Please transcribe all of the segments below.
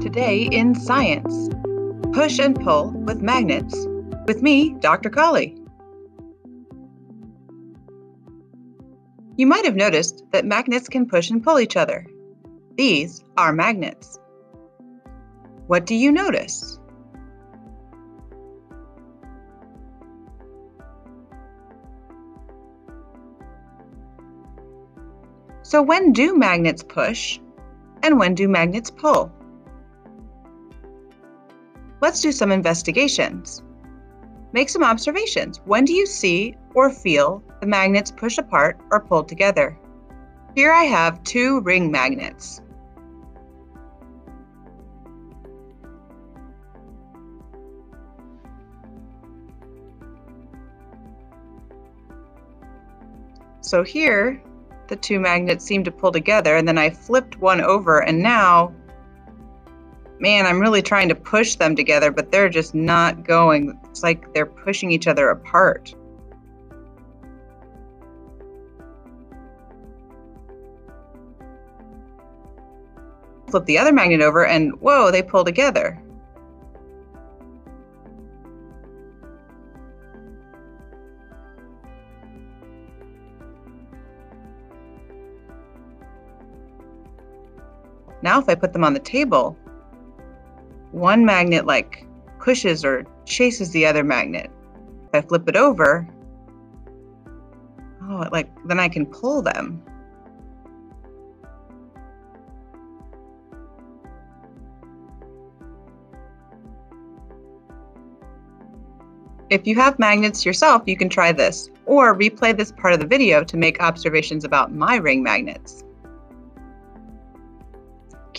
Today in Science Push and Pull with Magnets, with me, Dr. Colley. You might have noticed that magnets can push and pull each other. These are magnets. What do you notice? So, when do magnets push and when do magnets pull? Let's do some investigations. Make some observations. When do you see or feel the magnets push apart or pull together? Here I have two ring magnets. So here the two magnets seem to pull together and then I flipped one over and now man, I'm really trying to push them together, but they're just not going. It's like they're pushing each other apart. Flip the other magnet over and whoa, they pull together. Now, if I put them on the table, one magnet like pushes or chases the other magnet. If I flip it over, oh, like then I can pull them. If you have magnets yourself, you can try this, or replay this part of the video to make observations about my ring magnets.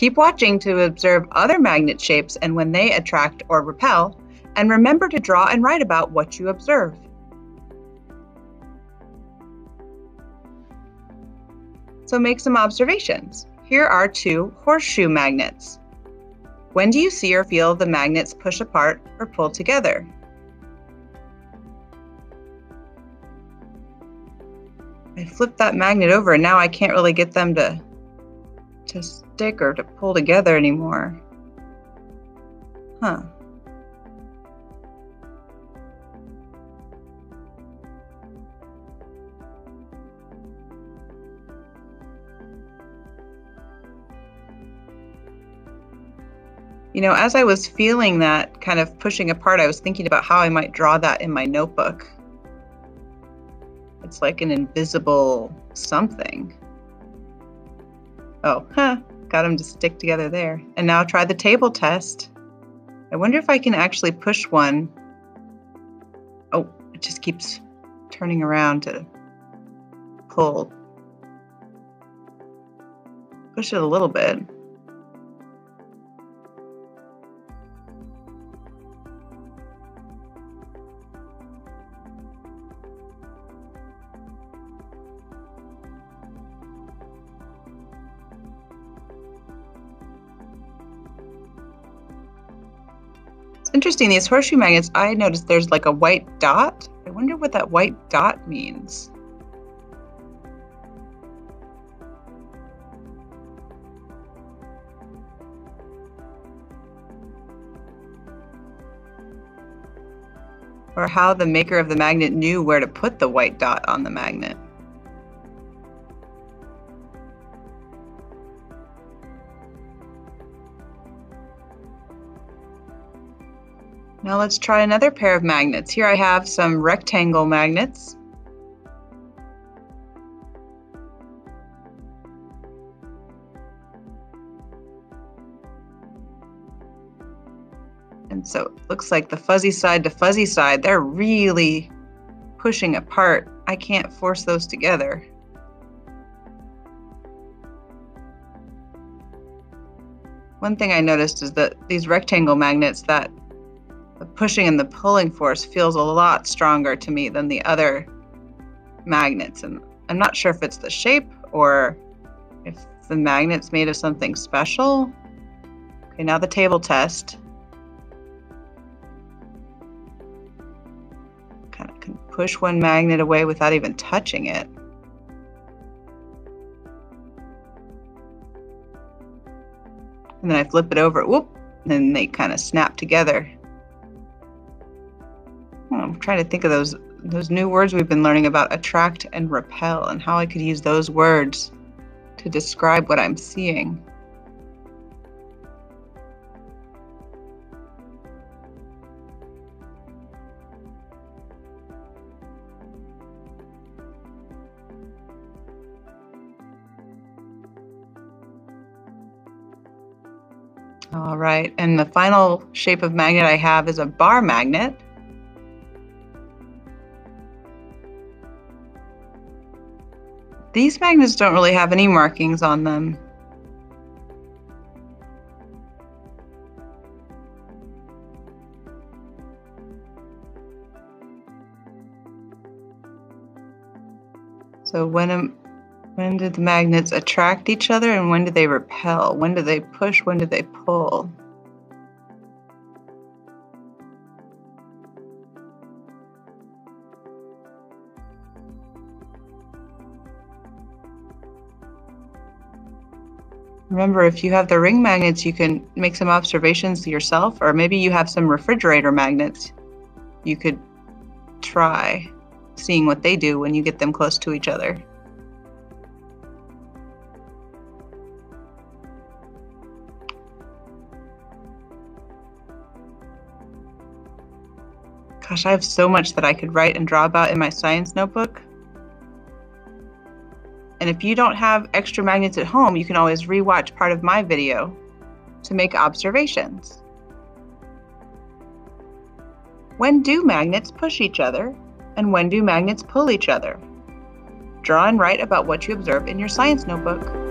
Keep watching to observe other magnet shapes and when they attract or repel, and remember to draw and write about what you observe. So make some observations. Here are two horseshoe magnets. When do you see or feel the magnets push apart or pull together? I flipped that magnet over and now I can't really get them to to stick or to pull together anymore. Huh. You know, as I was feeling that kind of pushing apart, I was thinking about how I might draw that in my notebook. It's like an invisible something. Oh, huh. Got them to stick together there. And now try the table test. I wonder if I can actually push one. Oh, it just keeps turning around to pull. Push it a little bit. Interesting. These horseshoe magnets, I noticed there's like a white dot. I wonder what that white dot means. Or how the maker of the magnet knew where to put the white dot on the magnet. Now let's try another pair of magnets. Here I have some rectangle magnets. And so it looks like the fuzzy side to fuzzy side, they're really pushing apart. I can't force those together. One thing I noticed is that these rectangle magnets that pushing and the pulling force feels a lot stronger to me than the other magnets. And I'm not sure if it's the shape or if the magnet's made of something special. Okay, now the table test. Kind of can push one magnet away without even touching it. And then I flip it over, whoop, and they kind of snap together. I'm trying to think of those those new words we've been learning about attract and repel and how I could use those words to describe what I'm seeing. All right, and the final shape of magnet I have is a bar magnet. These magnets don't really have any markings on them. So when um, when do the magnets attract each other and when do they repel? When do they push? When do they pull? Remember, if you have the ring magnets, you can make some observations yourself, or maybe you have some refrigerator magnets. You could try seeing what they do when you get them close to each other. Gosh, I have so much that I could write and draw about in my science notebook. And if you don't have extra magnets at home, you can always rewatch part of my video to make observations. When do magnets push each other? And when do magnets pull each other? Draw and write about what you observe in your science notebook.